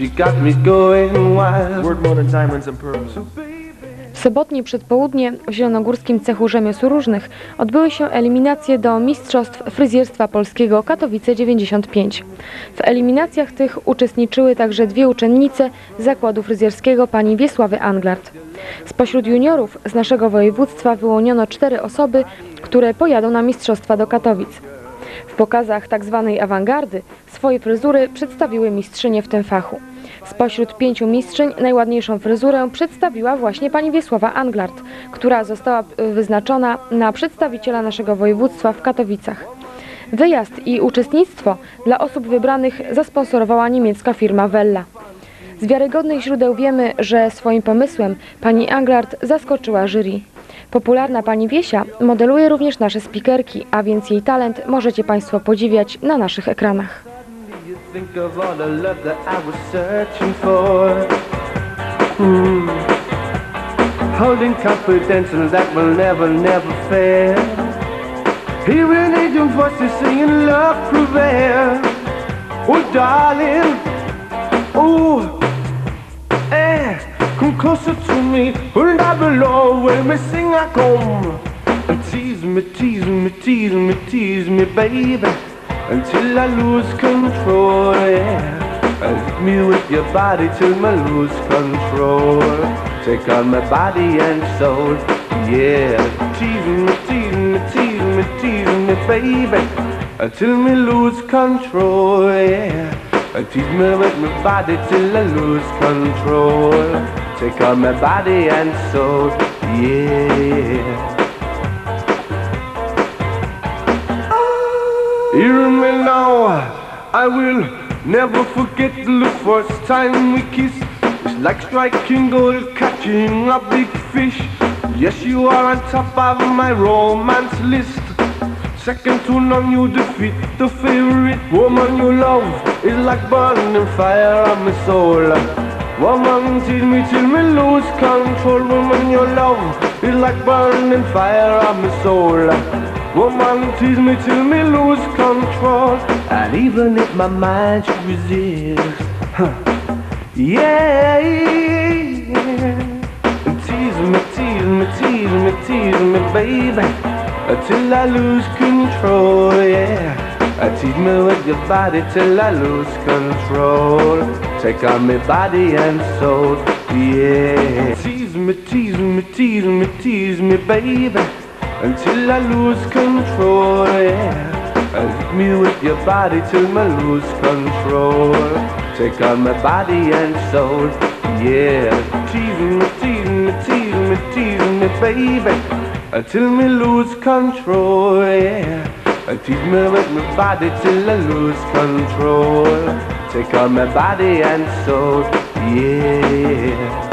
She got me going wild. Worth more than diamonds and pearls. W sobotnie przedpołudnie w Zielonogórskim Cechu Rzemiosł Różnych odbyły się eliminacje do Mistrzostw Fryzjerstwa Polskiego Katowice 95. W eliminacjach tych uczestniczyły także dwie uczennice Zakładu Fryzjerskiego pani Wiesławy Anglart. Spośród juniorów z naszego województwa wyłoniono cztery osoby, które pojadą na Mistrzostwa do Katowic. W pokazach tzw. awangardy swoje fryzury przedstawiły mistrzynie w tym fachu. Spośród pięciu mistrzyń najładniejszą fryzurę przedstawiła właśnie pani Wiesława Anglart, która została y, wyznaczona na przedstawiciela naszego województwa w Katowicach. Wyjazd i uczestnictwo dla osób wybranych zasponsorowała niemiecka firma Wella. Z wiarygodnych źródeł wiemy, że swoim pomysłem pani Anglart zaskoczyła jury. Popularna pani Wiesia modeluje również nasze spikerki, a więc jej talent możecie Państwo podziwiać na naszych ekranach. Think of all the love that I was searching for. Hmm. Holding confidential that will never, never fail. Hearing angel voices singing love prevail. Oh, darling. Oh, eh. Come closer to me. Wouldn't I belong when we sing I come? Tease me, tease me, tease me, tease me, baby. Until I lose control, yeah. And me with your body till I lose control. Take on my body and soul, yeah. Tease me, tease me, tease me, tease me, baby. Until me lose control, yeah. And tease me with my body till I lose control. Take on my body and soul, yeah. Hear me now, I will never forget the first time we kissed. It's like striking gold, catching a big fish. Yes, you are on top of my romance list. Second to none, you defeat the favorite woman you love. It's like burning fire on my soul. Woman, tease me till me lose control. Woman, your love is like burning fire on my soul. Woman, tease me till me lose control. And even if my mind should resist, huh, yeah, tease me, tease me, tease me, tease me, baby, until I lose control, yeah. Tease me with your body till I lose control. Take on my body and soul, yeah. Tease me, tease me, tease me, tease me, baby, until I lose control, yeah. Uh, Hit me with your body till I lose control. Take on my body and soul, yeah. Tease me, tease me, tease me, tease me, baby, until me lose control, yeah. Uh, Tease me with my body till I lose control. Take on my body and soul, yeah.